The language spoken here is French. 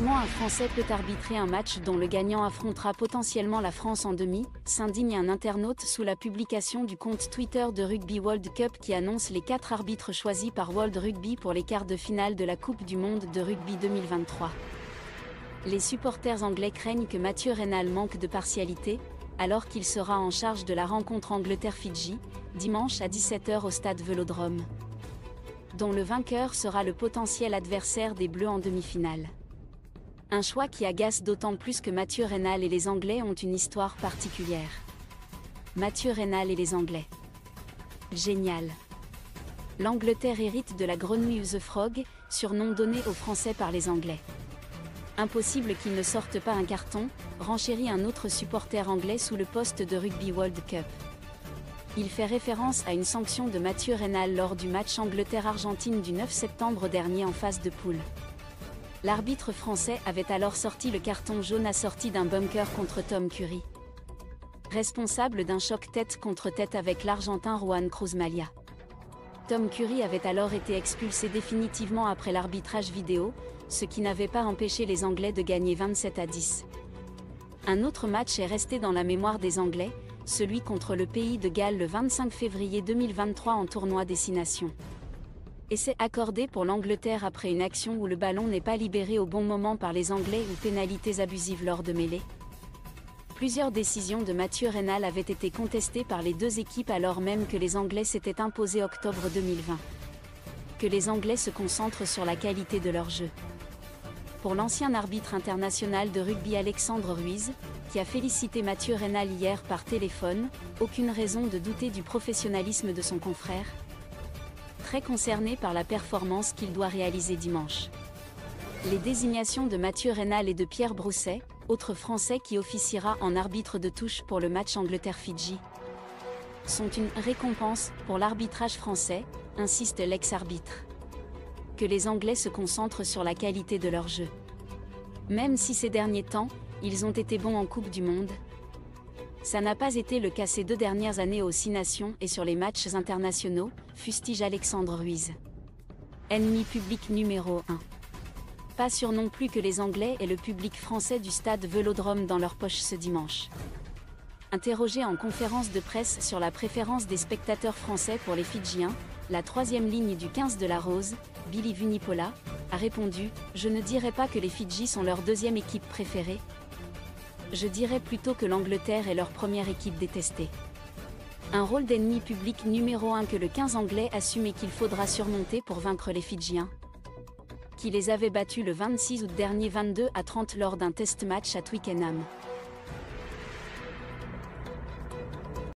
Comment un Français peut arbitrer un match dont le gagnant affrontera potentiellement la France en demi? S'indigne un internaute sous la publication du compte Twitter de Rugby World Cup qui annonce les quatre arbitres choisis par World Rugby pour les quarts de finale de la Coupe du Monde de Rugby 2023. Les supporters anglais craignent que Mathieu Reynal manque de partialité, alors qu'il sera en charge de la rencontre Angleterre-Fidji, dimanche à 17h au stade Vélodrome. Dont le vainqueur sera le potentiel adversaire des Bleus en demi-finale. Un choix qui agace d'autant plus que Mathieu Reynal et les Anglais ont une histoire particulière. Mathieu Reynal et les Anglais. Génial. L'Angleterre hérite de la grenouille The Frog, surnom donné aux Français par les Anglais. Impossible qu'ils ne sortent pas un carton, renchérit un autre supporter anglais sous le poste de Rugby World Cup. Il fait référence à une sanction de Mathieu Reynal lors du match Angleterre-Argentine du 9 septembre dernier en phase de poule. L'arbitre français avait alors sorti le carton jaune assorti d'un bunker contre Tom Curry. Responsable d'un choc tête contre tête avec l'Argentin Juan Cruz Malia. Tom Curry avait alors été expulsé définitivement après l'arbitrage vidéo, ce qui n'avait pas empêché les Anglais de gagner 27 à 10. Un autre match est resté dans la mémoire des Anglais, celui contre le pays de Galles le 25 février 2023 en tournoi Destination c'est accordé pour l'Angleterre après une action où le ballon n'est pas libéré au bon moment par les Anglais ou pénalités abusives lors de mêlées. Plusieurs décisions de Mathieu Reynal avaient été contestées par les deux équipes alors même que les Anglais s'étaient imposés octobre 2020. Que les Anglais se concentrent sur la qualité de leur jeu. Pour l'ancien arbitre international de rugby Alexandre Ruiz, qui a félicité Mathieu Reynal hier par téléphone, aucune raison de douter du professionnalisme de son confrère, très concerné par la performance qu'il doit réaliser dimanche. Les désignations de Mathieu Reynal et de Pierre Brousset, autre Français qui officiera en arbitre de touche pour le match Angleterre-Fidji, sont une récompense pour l'arbitrage français, insiste l'ex-arbitre. Que les Anglais se concentrent sur la qualité de leur jeu. Même si ces derniers temps, ils ont été bons en Coupe du Monde, ça n'a pas été le cas ces deux dernières années aux Six Nations et sur les matchs internationaux, fustige Alexandre Ruiz. Ennemi public numéro 1. Pas sûr non plus que les Anglais et le public français du stade Vélodrome dans leur poche ce dimanche. Interrogé en conférence de presse sur la préférence des spectateurs français pour les Fidjiens, la troisième ligne du 15 de la Rose, Billy Vunipola, a répondu Je ne dirais pas que les Fidji sont leur deuxième équipe préférée, je dirais plutôt que l'Angleterre est leur première équipe détestée. Un rôle d'ennemi public numéro 1 que le 15 anglais assume et qu'il faudra surmonter pour vaincre les Fidjiens. Qui les avait battus le 26 août dernier 22 à 30 lors d'un test match à Twickenham.